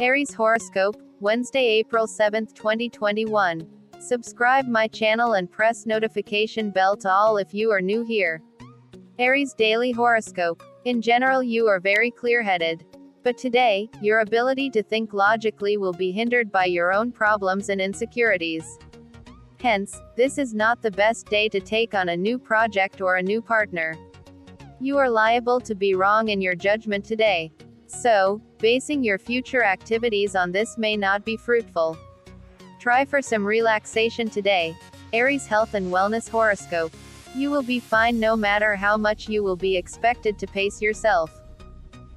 Aries Horoscope, Wednesday, April 7, 2021. Subscribe my channel and press notification bell to all if you are new here. Aries Daily Horoscope. In general you are very clear-headed. But today, your ability to think logically will be hindered by your own problems and insecurities. Hence, this is not the best day to take on a new project or a new partner. You are liable to be wrong in your judgment today. So, basing your future activities on this may not be fruitful. Try for some relaxation today. Aries Health and Wellness Horoscope. You will be fine no matter how much you will be expected to pace yourself.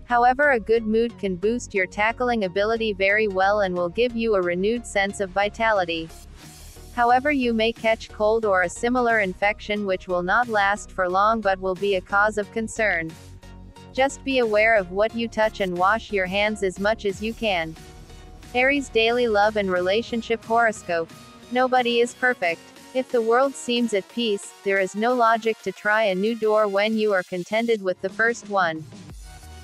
However, a good mood can boost your tackling ability very well and will give you a renewed sense of vitality. However, you may catch cold or a similar infection which will not last for long but will be a cause of concern. Just be aware of what you touch and wash your hands as much as you can. Aries Daily Love and Relationship Horoscope. Nobody is perfect. If the world seems at peace, there is no logic to try a new door when you are contented with the first one.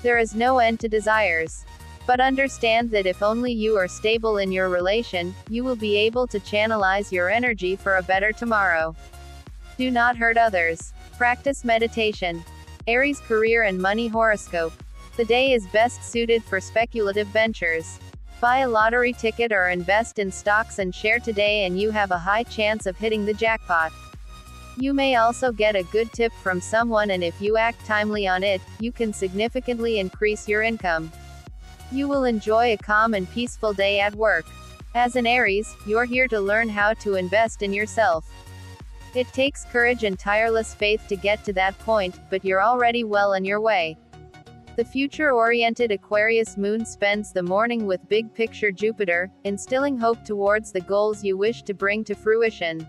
There is no end to desires. But understand that if only you are stable in your relation, you will be able to channelize your energy for a better tomorrow. Do not hurt others. Practice meditation. Aries career and money horoscope. The day is best suited for speculative ventures. Buy a lottery ticket or invest in stocks and share today and you have a high chance of hitting the jackpot. You may also get a good tip from someone and if you act timely on it, you can significantly increase your income. You will enjoy a calm and peaceful day at work. As an Aries, you're here to learn how to invest in yourself. It takes courage and tireless faith to get to that point, but you're already well on your way. The future-oriented Aquarius moon spends the morning with big picture Jupiter, instilling hope towards the goals you wish to bring to fruition.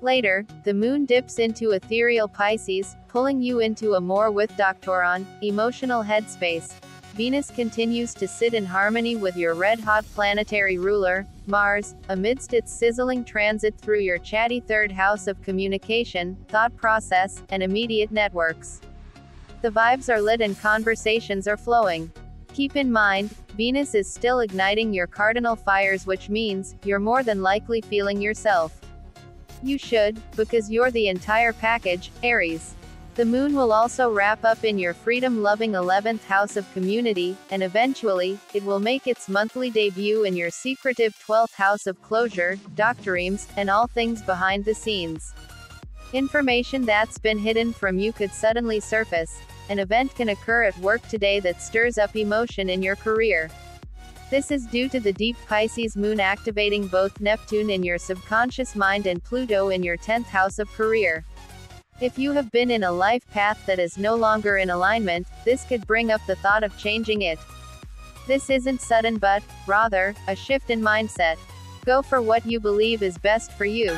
Later, the moon dips into ethereal Pisces, pulling you into a more with Doctoron, emotional headspace. Venus continues to sit in harmony with your red-hot planetary ruler, Mars, amidst its sizzling transit through your chatty third house of communication, thought process, and immediate networks. The vibes are lit and conversations are flowing. Keep in mind, Venus is still igniting your cardinal fires which means, you're more than likely feeling yourself. You should, because you're the entire package, Aries. The moon will also wrap up in your freedom-loving 11th house of community, and eventually, it will make its monthly debut in your secretive 12th house of closure, doctoremes, and all things behind the scenes. Information that's been hidden from you could suddenly surface. An event can occur at work today that stirs up emotion in your career. This is due to the deep Pisces moon activating both Neptune in your subconscious mind and Pluto in your 10th house of career. If you have been in a life path that is no longer in alignment, this could bring up the thought of changing it. This isn't sudden but, rather, a shift in mindset. Go for what you believe is best for you.